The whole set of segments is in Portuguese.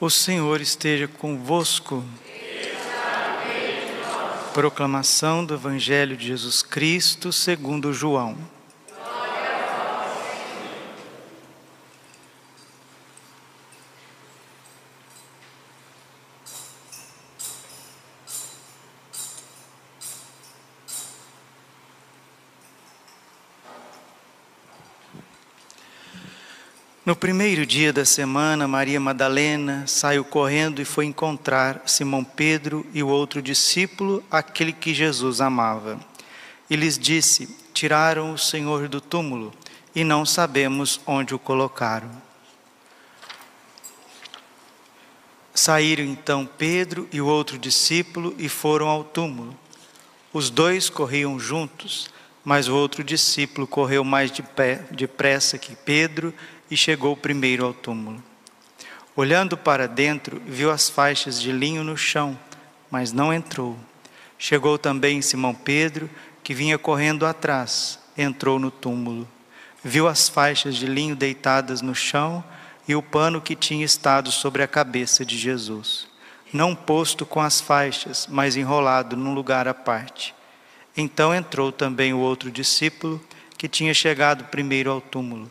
O Senhor esteja convosco. Proclamação do Evangelho de Jesus Cristo segundo João. No primeiro dia da semana, Maria Madalena saiu correndo e foi encontrar Simão Pedro e o outro discípulo, aquele que Jesus amava. E lhes disse: Tiraram o Senhor do túmulo e não sabemos onde o colocaram. Saíram então Pedro e o outro discípulo e foram ao túmulo. Os dois corriam juntos, mas o outro discípulo correu mais depressa que Pedro e chegou primeiro ao túmulo. Olhando para dentro, viu as faixas de linho no chão, mas não entrou. Chegou também Simão Pedro, que vinha correndo atrás, entrou no túmulo. Viu as faixas de linho deitadas no chão e o pano que tinha estado sobre a cabeça de Jesus, não posto com as faixas, mas enrolado num lugar à parte. Então entrou também o outro discípulo, que tinha chegado primeiro ao túmulo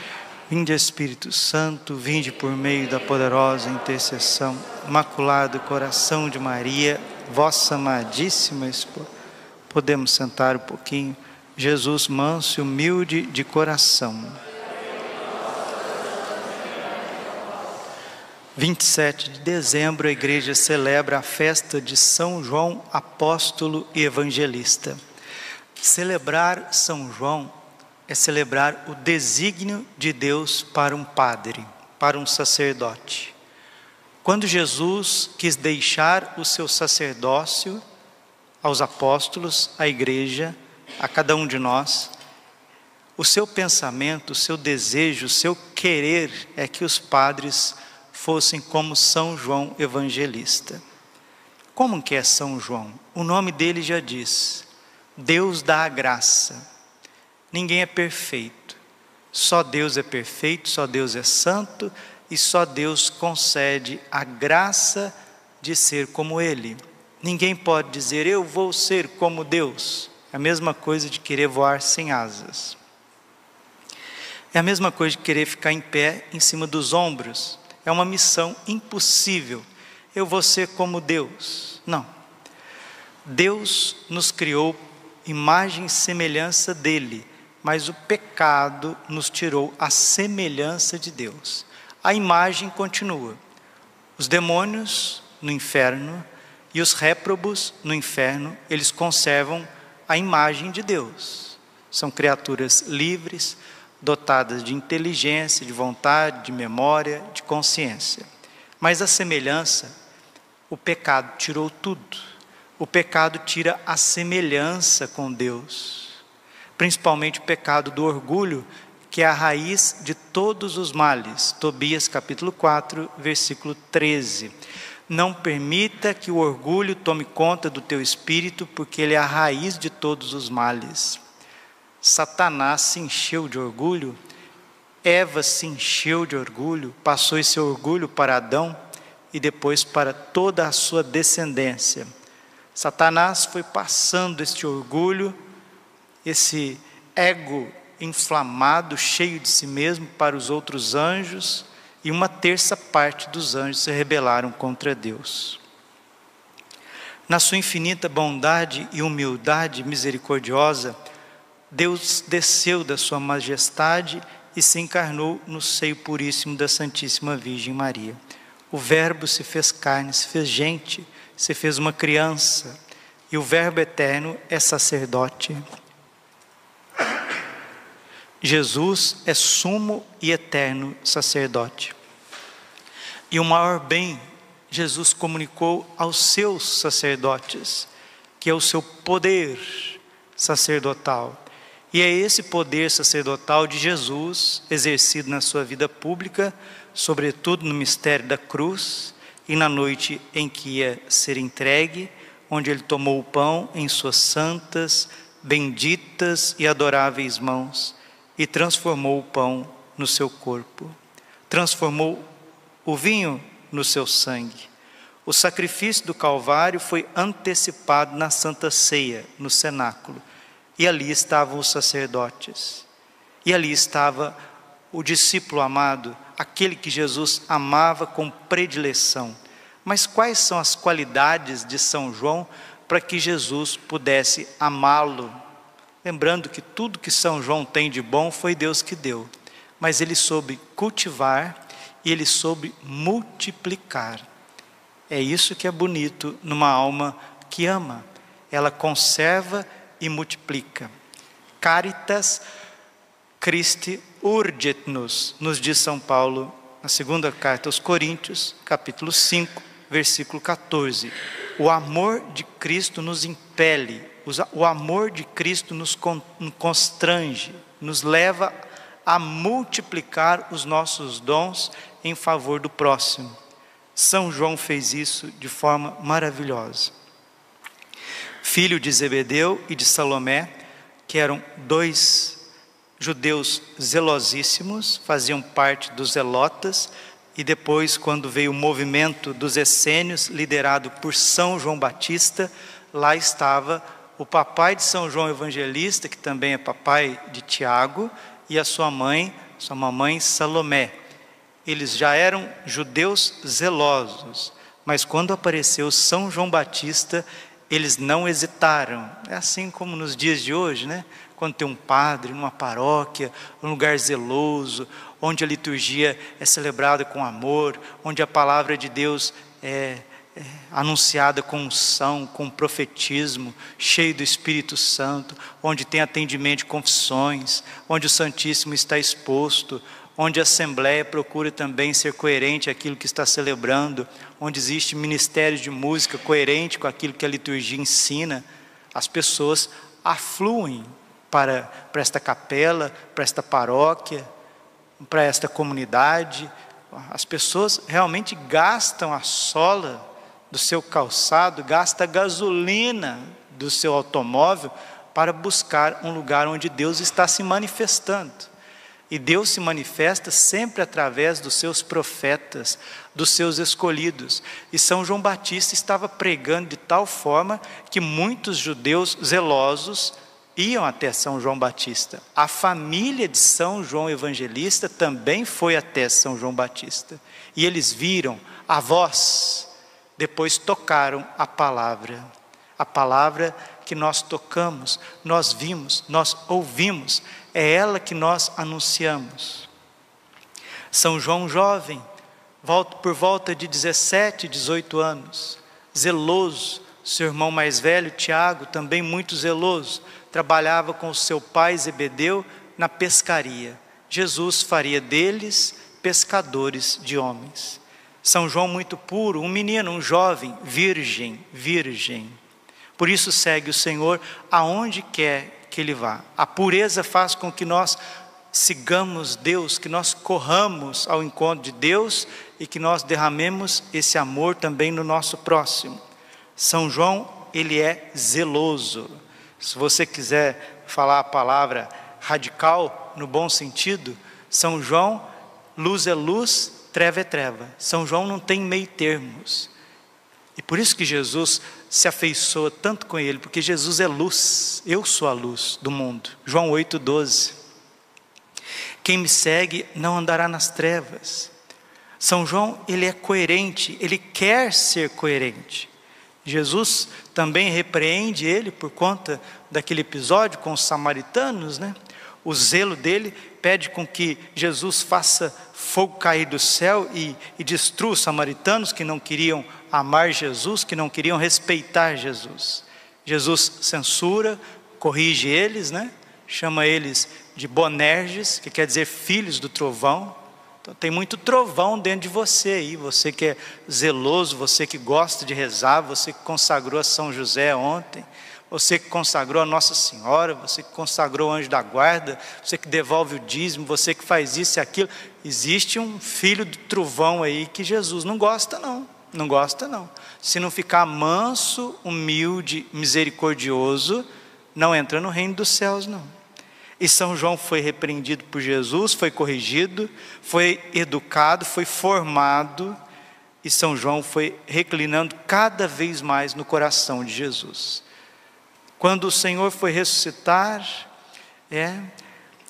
Vinde Espírito Santo, vinde por meio da poderosa intercessão, Imaculado Coração de Maria, vossa amadíssima esposa. Podemos sentar um pouquinho. Jesus manso e humilde de coração. 27 de dezembro, a igreja celebra a festa de São João Apóstolo e Evangelista. Celebrar São João é celebrar o desígnio de Deus para um padre, para um sacerdote. Quando Jesus quis deixar o seu sacerdócio aos apóstolos, à igreja, a cada um de nós, o seu pensamento, o seu desejo, o seu querer é que os padres fossem como São João Evangelista. Como que é São João? O nome dele já diz: Deus dá a graça. Ninguém é perfeito. Só Deus é perfeito, só Deus é santo e só Deus concede a graça de ser como Ele. Ninguém pode dizer, eu vou ser como Deus. É a mesma coisa de querer voar sem asas. É a mesma coisa de querer ficar em pé em cima dos ombros. É uma missão impossível. Eu vou ser como Deus. Não. Deus nos criou imagem e semelhança dele mas o pecado nos tirou a semelhança de Deus. A imagem continua. Os demônios no inferno e os réprobos no inferno, eles conservam a imagem de Deus. São criaturas livres, dotadas de inteligência, de vontade, de memória, de consciência. Mas a semelhança, o pecado tirou tudo. O pecado tira a semelhança com Deus principalmente o pecado do orgulho, que é a raiz de todos os males. Tobias capítulo 4, versículo 13. Não permita que o orgulho tome conta do teu espírito, porque ele é a raiz de todos os males. Satanás se encheu de orgulho, Eva se encheu de orgulho, passou esse orgulho para Adão e depois para toda a sua descendência. Satanás foi passando este orgulho esse ego inflamado, cheio de si mesmo para os outros anjos, e uma terça parte dos anjos se rebelaram contra Deus. Na sua infinita bondade e humildade misericordiosa, Deus desceu da sua majestade e se encarnou no seio puríssimo da Santíssima Virgem Maria. O Verbo se fez carne, se fez gente, se fez uma criança, e o Verbo eterno é sacerdote. Jesus é sumo e eterno sacerdote. E o maior bem Jesus comunicou aos seus sacerdotes. que é o seu poder sacerdotal. E é esse poder sacerdotal de Jesus, exercido na sua vida pública, sobretudo no mistério da cruz e na noite em que ia ser entregue, onde ele tomou o pão em suas santas, benditas e adoráveis mãos e transformou o pão no seu corpo, transformou o vinho no seu sangue. O sacrifício do Calvário foi antecipado na Santa Ceia, no cenáculo, e ali estavam os sacerdotes, e ali estava o discípulo amado, aquele que Jesus amava com predileção. Mas quais são as qualidades de São João para que Jesus pudesse amá-lo? Lembrando que tudo que São João tem de bom foi Deus que deu, mas ele soube cultivar e ele soube multiplicar. É isso que é bonito numa alma que ama, ela conserva e multiplica. Caritas Christi urget-nos, nos diz São Paulo na segunda carta aos Coríntios, capítulo 5, versículo 14. O amor de Cristo nos impele, o amor de Cristo nos constrange, nos leva a multiplicar os nossos dons em favor do próximo. São João fez isso de forma maravilhosa. Filho de Zebedeu e de Salomé, que eram dois judeus zelosíssimos, faziam parte dos zelotas, e depois, quando veio o movimento dos essênios, liderado por São João Batista, lá estava o papai de São João Evangelista, que também é papai de Tiago, e a sua mãe, sua mamãe Salomé. Eles já eram judeus zelosos, mas quando apareceu São João Batista, eles não hesitaram. É assim como nos dias de hoje, né? quando tem um padre numa paróquia, um lugar zeloso, onde a liturgia é celebrada com amor, onde a palavra de Deus é, anunciada com unção, com profetismo, cheio do Espírito Santo, onde tem atendimento de confissões, onde o Santíssimo está exposto, onde a Assembleia procura também ser coerente aquilo que está celebrando, onde existe ministério de música coerente com aquilo que a liturgia ensina, as pessoas afluem para, para esta capela, para esta paróquia, para esta comunidade. As pessoas realmente gastam a sola do seu calçado, gasta gasolina do seu automóvel para buscar um lugar onde Deus está se manifestando. E Deus se manifesta sempre através dos seus profetas, dos seus escolhidos. E São João Batista estava pregando de tal forma que muitos judeus zelosos iam até São João Batista. A família de São João Evangelista também foi até São João Batista. E eles viram a voz, depois tocaram a palavra. A palavra que nós tocamos, nós vimos, nós ouvimos, é ela que nós anunciamos. São João jovem, por volta de 17, 18 anos, zeloso, seu irmão mais velho, Tiago, também muito zeloso, trabalhava com seu pai Zebedeu na pescaria. Jesus faria deles pescadores de homens. São João muito puro, um menino, um jovem, virgem, virgem. Por isso segue o Senhor aonde quer que ele vá. A pureza faz com que nós sigamos Deus, que nós corramos ao encontro de Deus e que nós derramemos esse amor também no nosso próximo. São João, ele é zeloso. Se você quiser falar a palavra radical, no bom sentido, São João, luz é luz, treva é treva. São João não tem meio termos. E por isso que Jesus se afeiçoa tanto com ele, porque Jesus é luz, eu sou a luz do mundo. João 8,12. Quem me segue não andará nas trevas. São João, ele é coerente, ele quer ser coerente. Jesus também repreende ele por conta daquele episódio com os samaritanos, né? O zelo dele pede com que Jesus faça fogo cair do céu e, e destrua os samaritanos que não queriam amar Jesus, que não queriam respeitar Jesus. Jesus censura, corrige eles, né? Chama eles de Bonerges, que quer dizer filhos do trovão, Então, tem muito trovão dentro de você aí, você que é zeloso, você que gosta de rezar, você que consagrou a São José ontem, você que consagrou a Nossa Senhora, você que consagrou o anjo da guarda, você que devolve o dízimo, você que faz isso e aquilo. Existe um filho do trovão aí que Jesus não gosta, não. Não gosta, não. Se não ficar manso, humilde, misericordioso, não entra no reino dos céus, não. E São João foi repreendido por Jesus, foi corrigido, foi educado, foi formado, e São João foi reclinando cada vez mais no coração de Jesus. Quando o Senhor foi ressuscitar, é,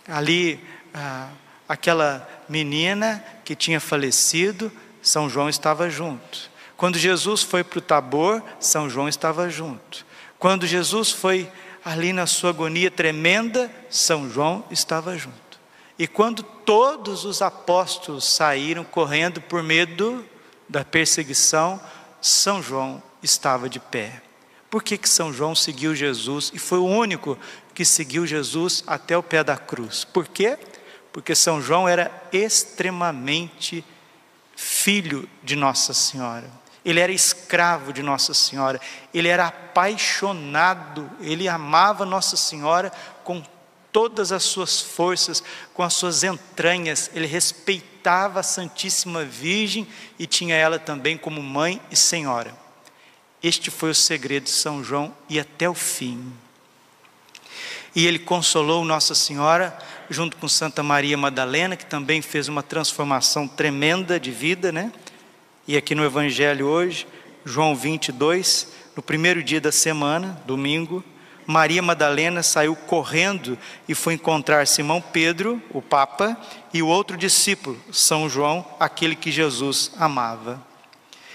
ali ah, aquela menina que tinha falecido, São João estava junto. Quando Jesus foi para o Tabor, São João estava junto. Quando Jesus foi ali na sua agonia tremenda, São João estava junto. E quando todos os apóstolos saíram correndo por medo da perseguição, São João estava de pé. Por que, que São João seguiu Jesus e foi o único que seguiu Jesus até o pé da cruz? Por quê? Porque São João era extremamente filho de Nossa Senhora ele era escravo de Nossa Senhora, ele era apaixonado, ele amava Nossa Senhora com todas as suas forças, com as suas entranhas, ele respeitava a Santíssima Virgem e tinha ela também como mãe e senhora. Este foi o segredo de São João e até o fim. E ele consolou Nossa Senhora junto com Santa Maria Madalena, que também fez uma transformação tremenda de vida, né? E aqui no Evangelho hoje, João 22, no primeiro dia da semana, domingo, Maria Madalena saiu correndo e foi encontrar Simão Pedro, o Papa, e o outro discípulo, São João, aquele que Jesus amava.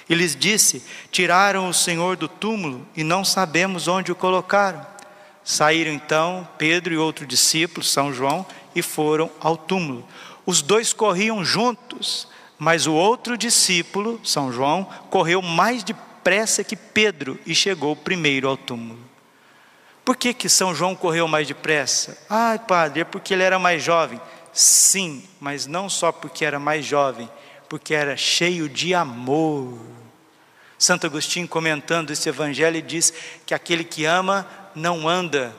E lhes disse: Tiraram o Senhor do túmulo e não sabemos onde o colocaram. Saíram então Pedro e outro discípulo, São João, e foram ao túmulo. Os dois corriam juntos mas o outro discípulo, São João, correu mais depressa que Pedro e chegou primeiro ao túmulo. Por que, que São João correu mais depressa? Ah, padre, é porque ele era mais jovem. Sim, mas não só porque era mais jovem, porque era cheio de amor. Santo Agostinho, comentando esse evangelho, diz que aquele que ama não anda,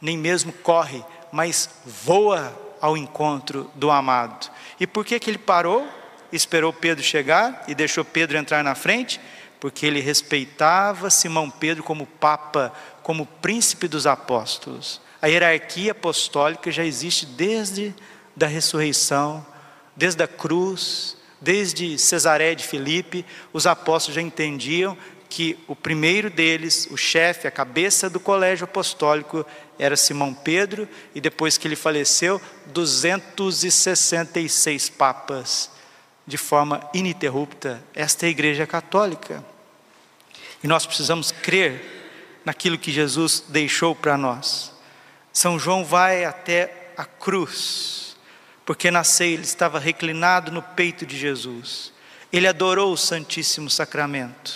nem mesmo corre, mas voa ao encontro do amado. E por que, que ele parou? esperou Pedro chegar e deixou Pedro entrar na frente? Porque ele respeitava Simão Pedro como papa, como príncipe dos apóstolos. A hierarquia apostólica já existe desde da ressurreição, desde a cruz, desde Cesaré de Filipe, os apóstolos já entendiam que o primeiro deles, o chefe, a cabeça do colégio apostólico, era Simão Pedro, e depois que ele faleceu, 266 papas de forma ininterrupta. Esta é a Igreja Católica. E nós precisamos crer naquilo que Jesus deixou para nós. São João vai até a cruz, porque na ceia ele estava reclinado no peito de Jesus. Ele adorou o Santíssimo Sacramento.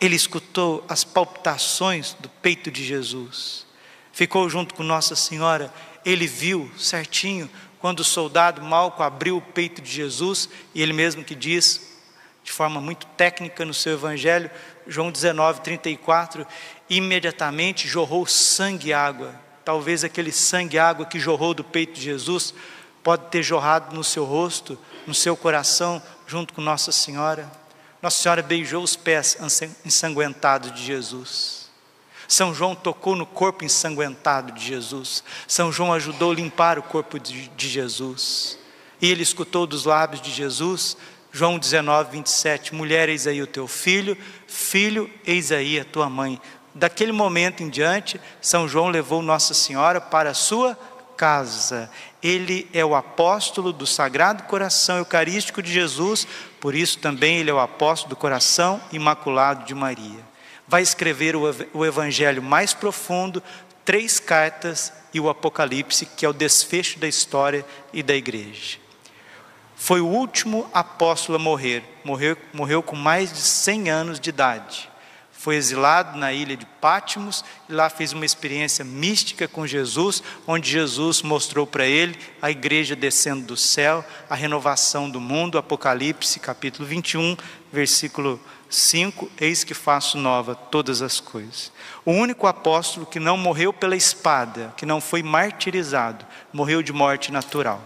Ele escutou as palpitações do peito de Jesus. Ficou junto com Nossa Senhora. Ele viu certinho quando o soldado Malco abriu o peito de Jesus, e ele mesmo que diz, de forma muito técnica no seu evangelho, João 19, 34, imediatamente jorrou sangue e água. Talvez aquele sangue e água que jorrou do peito de Jesus pode ter jorrado no seu rosto, no seu coração, junto com Nossa Senhora. Nossa Senhora beijou os pés ensanguentados de Jesus. São João tocou no corpo ensanguentado de Jesus. São João ajudou a limpar o corpo de, de Jesus. E ele escutou dos lábios de Jesus, João 19, 27, mulher, eis aí o teu filho, filho, eis aí a tua mãe. Daquele momento em diante, São João levou Nossa Senhora para a sua casa. Ele é o apóstolo do Sagrado Coração Eucarístico de Jesus, por isso também ele é o apóstolo do coração imaculado de Maria vai escrever o evangelho mais profundo, três cartas e o Apocalipse, que é o desfecho da história e da igreja. Foi o último apóstolo a morrer, morreu, morreu com mais de 100 anos de idade. Foi exilado na ilha de Pátimos e lá fez uma experiência mística com Jesus, onde Jesus mostrou para ele a igreja descendo do céu, a renovação do mundo, Apocalipse capítulo 21, versículo 5: Eis que faço nova todas as coisas. O único apóstolo que não morreu pela espada, que não foi martirizado, morreu de morte natural.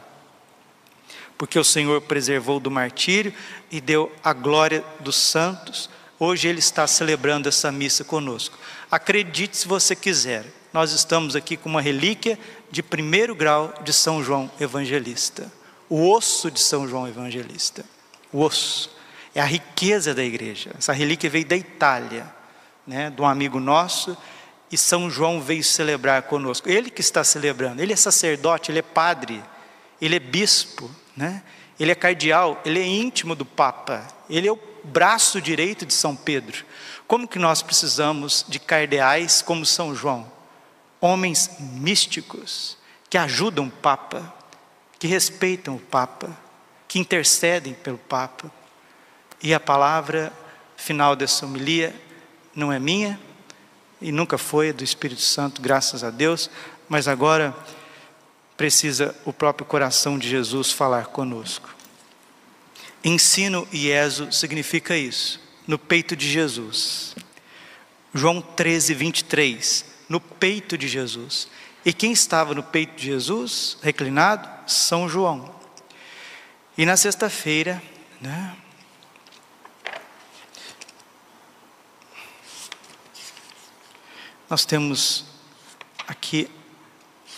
Porque o Senhor preservou do martírio e deu a glória dos santos Hoje ele está celebrando essa missa conosco. Acredite se você quiser, nós estamos aqui com uma relíquia de primeiro grau de São João Evangelista. O osso de São João Evangelista. O osso. É a riqueza da igreja. Essa relíquia veio da Itália, né, de um amigo nosso, e São João veio celebrar conosco. Ele que está celebrando, ele é sacerdote, ele é padre, ele é bispo, né? ele é cardeal, ele é íntimo do Papa, ele é o braço direito de São Pedro. Como que nós precisamos de cardeais como São João? Homens místicos que ajudam o Papa, que respeitam o Papa, que intercedem pelo Papa. E a palavra final dessa homilia não é minha e nunca foi é do Espírito Santo, graças a Deus, mas agora precisa o próprio coração de Jesus falar conosco. Ensino IESO significa isso, no peito de Jesus. João 13, 23, no peito de Jesus. E quem estava no peito de Jesus, reclinado? São João. E na sexta-feira, né? Nós temos aqui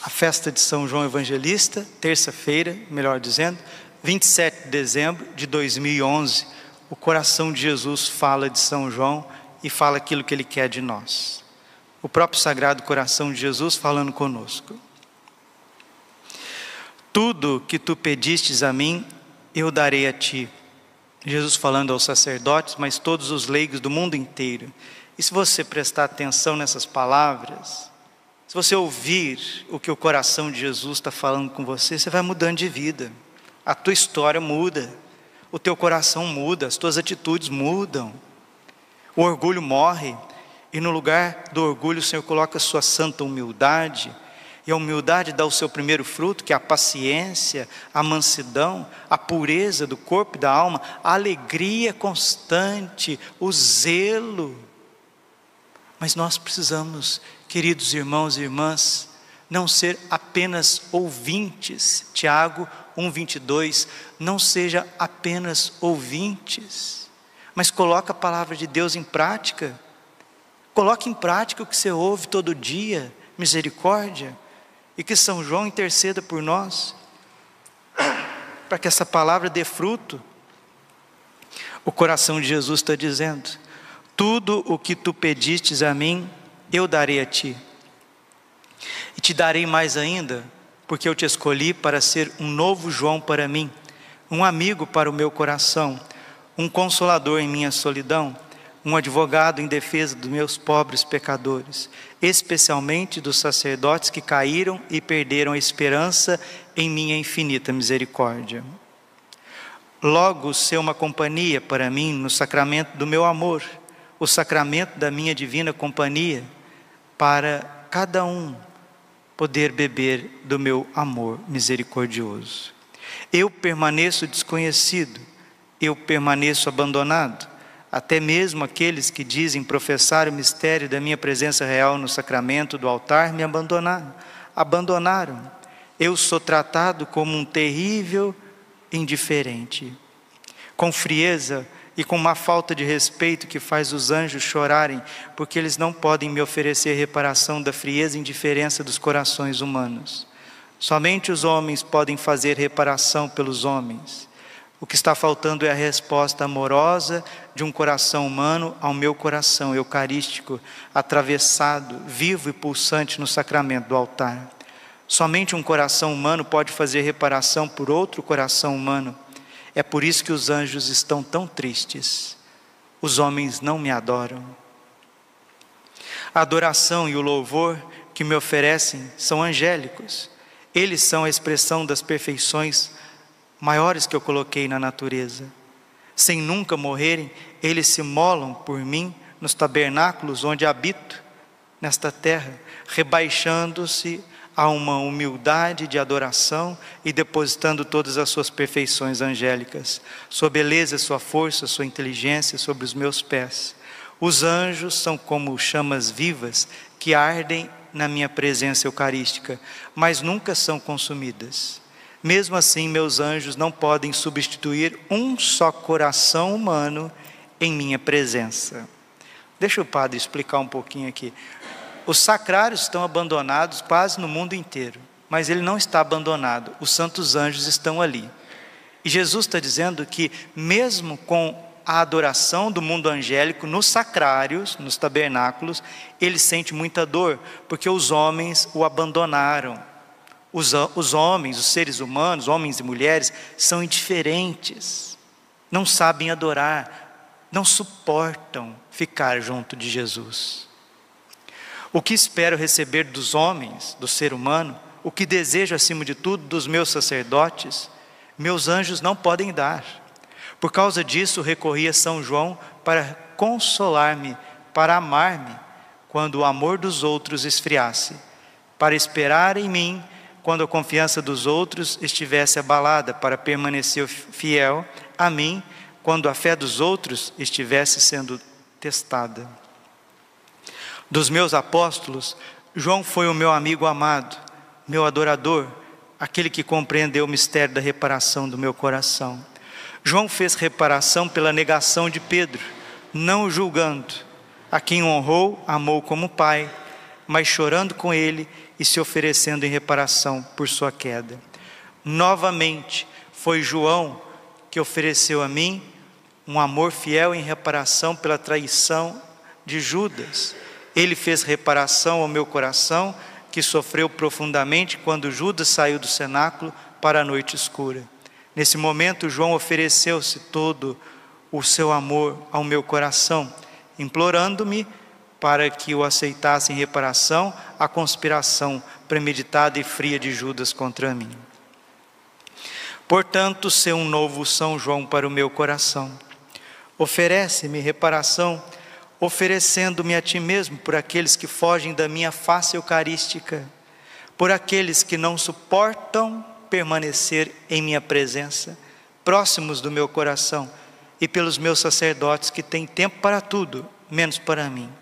a festa de São João Evangelista, terça-feira, melhor dizendo, 27 de dezembro de 2011, o coração de Jesus fala de São João e fala aquilo que ele quer de nós. O próprio Sagrado Coração de Jesus falando conosco. Tudo que tu pedistes a mim, eu darei a ti. Jesus falando aos sacerdotes, mas todos os leigos do mundo inteiro. E se você prestar atenção nessas palavras, se você ouvir o que o coração de Jesus está falando com você, você vai mudando de vida a tua história muda, o teu coração muda, as tuas atitudes mudam. O orgulho morre, e no lugar do orgulho o Senhor coloca a sua santa humildade, e a humildade dá o seu primeiro fruto, que é a paciência, a mansidão, a pureza do corpo e da alma, a alegria constante, o zelo. Mas nós precisamos, queridos irmãos e irmãs, não ser apenas ouvintes. Tiago 1:22, não seja apenas ouvintes, mas coloque a palavra de Deus em prática. Coloque em prática o que você ouve todo dia, misericórdia, e que São João interceda por nós, para que essa palavra dê fruto. O coração de Jesus está dizendo: tudo o que tu pedistes a mim, eu darei a ti. E te darei mais ainda, porque eu te escolhi para ser um novo João para mim, um amigo para o meu coração, um consolador em minha solidão, um advogado em defesa dos meus pobres pecadores, especialmente dos sacerdotes que caíram e perderam a esperança em minha infinita misericórdia. Logo, ser uma companhia para mim no sacramento do meu amor, o sacramento da minha divina companhia, para cada um poder beber do meu amor misericordioso. Eu permaneço desconhecido, eu permaneço abandonado. Até mesmo aqueles que dizem professar o mistério da minha presença real no sacramento do altar me abandonaram. Abandonaram. Eu sou tratado como um terrível indiferente. Com frieza, e com uma falta de respeito que faz os anjos chorarem, porque eles não podem me oferecer reparação da frieza e indiferença dos corações humanos. Somente os homens podem fazer reparação pelos homens. O que está faltando é a resposta amorosa de um coração humano ao meu coração eucarístico, atravessado, vivo e pulsante no sacramento do altar. Somente um coração humano pode fazer reparação por outro coração humano. É por isso que os anjos estão tão tristes. Os homens não me adoram. A adoração e o louvor que me oferecem são angélicos. Eles são a expressão das perfeições maiores que eu coloquei na natureza. Sem nunca morrerem, eles se molam por mim nos tabernáculos onde habito nesta terra, rebaixando-se a uma humildade de adoração e depositando todas as suas perfeições angélicas, sua beleza, sua força, sua inteligência sobre os meus pés. Os anjos são como chamas vivas que ardem na minha presença eucarística, mas nunca são consumidas. Mesmo assim, meus anjos não podem substituir um só coração humano em minha presença. Deixa o padre explicar um pouquinho aqui. Os sacrários estão abandonados quase no mundo inteiro, mas ele não está abandonado, os santos anjos estão ali. E Jesus está dizendo que, mesmo com a adoração do mundo angélico nos sacrários, nos tabernáculos, ele sente muita dor, porque os homens o abandonaram. Os, os homens, os seres humanos, homens e mulheres, são indiferentes, não sabem adorar, não suportam ficar junto de Jesus. O que espero receber dos homens, do ser humano, o que desejo acima de tudo dos meus sacerdotes, meus anjos não podem dar. Por causa disso, recorri a São João para consolar-me, para amar-me, quando o amor dos outros esfriasse, para esperar em mim quando a confiança dos outros estivesse abalada, para permanecer fiel a mim quando a fé dos outros estivesse sendo testada. Dos meus apóstolos, João foi o meu amigo amado, meu adorador, aquele que compreendeu o mistério da reparação do meu coração. João fez reparação pela negação de Pedro, não o julgando. A quem honrou, amou como pai, mas chorando com ele e se oferecendo em reparação por sua queda. Novamente, foi João que ofereceu a mim um amor fiel em reparação pela traição de Judas. Ele fez reparação ao meu coração, que sofreu profundamente quando Judas saiu do cenáculo para a noite escura. Nesse momento, João ofereceu-se todo o seu amor ao meu coração, implorando-me para que o aceitasse em reparação à conspiração premeditada e fria de Judas contra mim. Portanto, ser um novo São João para o meu coração. Oferece-me reparação oferecendo-me a Ti mesmo por aqueles que fogem da minha face eucarística, por aqueles que não suportam permanecer em minha presença, próximos do meu coração, e pelos meus sacerdotes que têm tempo para tudo, menos para mim.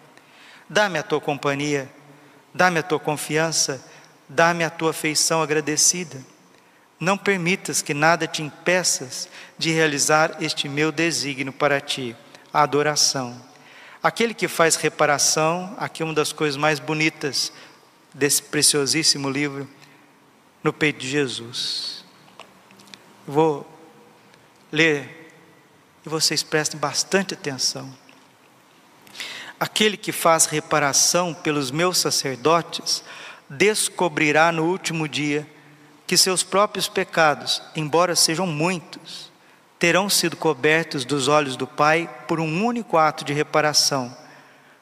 Dá-me a tua companhia, dá-me a tua confiança, dá-me a tua afeição agradecida. Não permitas que nada te impeças de realizar este meu desígnio para ti, a adoração Aquele que faz reparação, aqui uma das coisas mais bonitas desse preciosíssimo livro, no peito de Jesus. Vou ler e vocês prestem bastante atenção. Aquele que faz reparação pelos meus sacerdotes, descobrirá no último dia que seus próprios pecados, embora sejam muitos, terão sido cobertos dos olhos do Pai por um único ato de reparação,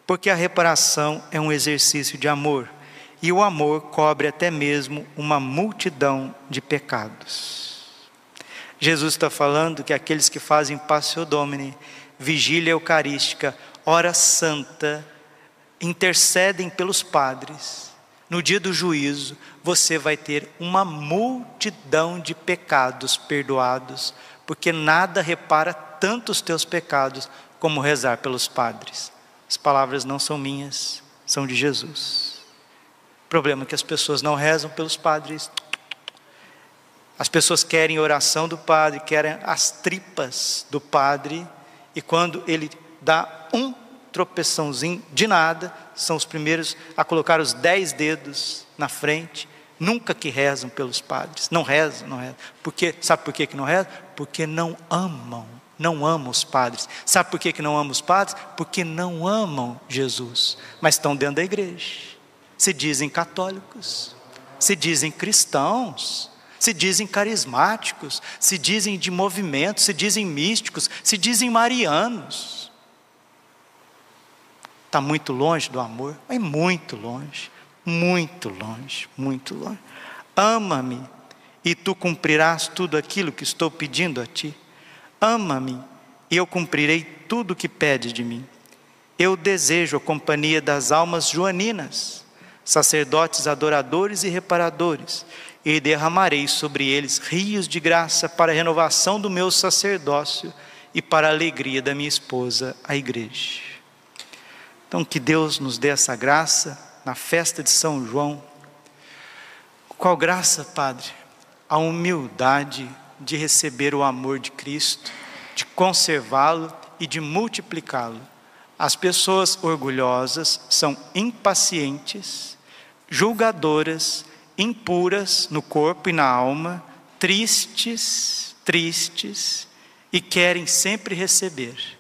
porque a reparação é um exercício de amor, e o amor cobre até mesmo uma multidão de pecados. Jesus está falando que aqueles que fazem Passio Domini, vigília eucarística, hora santa, intercedem pelos padres. No dia do juízo, você vai ter uma multidão de pecados perdoados porque nada repara tanto os teus pecados como rezar pelos padres. As palavras não são minhas, são de Jesus. O problema é que as pessoas não rezam pelos padres. As pessoas querem oração do padre, querem as tripas do padre, e quando ele dá um tropeçãozinho de nada, são os primeiros a colocar os dez dedos na frente nunca que rezam pelos padres. Não rezam, não rezam. Porque, sabe por que, que não rezam? Porque não amam, não amam os padres. Sabe por que, que não amam os padres? Porque não amam Jesus, mas estão dentro da igreja. Se dizem católicos, se dizem cristãos, se dizem carismáticos, se dizem de movimento, se dizem místicos, se dizem marianos. Está muito longe do amor? É muito longe muito longe, muito longe. Ama-me e tu cumprirás tudo aquilo que estou pedindo a ti. Ama-me e eu cumprirei tudo o que pede de mim. eu desejo a companhia das almas joaninas, sacerdotes adoradores e reparadores, e derramarei sobre eles rios de graça para a renovação do meu sacerdócio e para a alegria da minha esposa, a igreja. Então, que Deus nos dê essa graça na festa de São João. Qual graça, Padre? A humildade de receber o amor de Cristo, de conservá-lo e de multiplicá-lo. As pessoas orgulhosas são impacientes, julgadoras, impuras no corpo e na alma, tristes, tristes e querem sempre receber.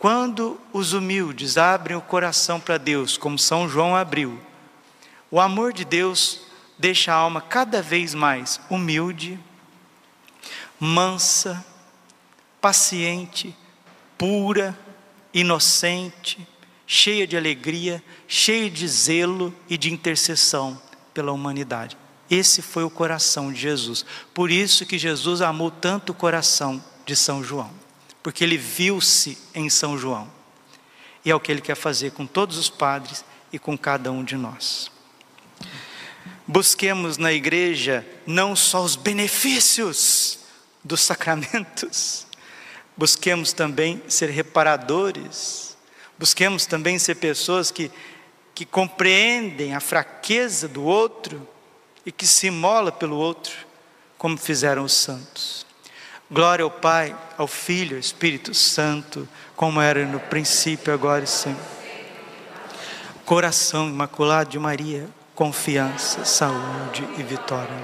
Quando os humildes abrem o coração para Deus, como São João abriu, o amor de Deus deixa a alma cada vez mais humilde, mansa, paciente, pura, inocente, cheia de alegria, cheia de zelo e de intercessão pela humanidade. Esse foi o coração de Jesus. Por isso que Jesus amou tanto o coração de São João porque ele viu-se em São João. E é o que ele quer fazer com todos os padres e com cada um de nós. Busquemos na igreja não só os benefícios dos sacramentos, busquemos também ser reparadores, busquemos também ser pessoas que, que compreendem a fraqueza do outro e que se imola pelo outro, como fizeram os santos. Glória ao Pai, ao Filho, ao Espírito Santo, como era no princípio, agora e sempre. Coração imaculado de Maria, confiança, saúde e vitória.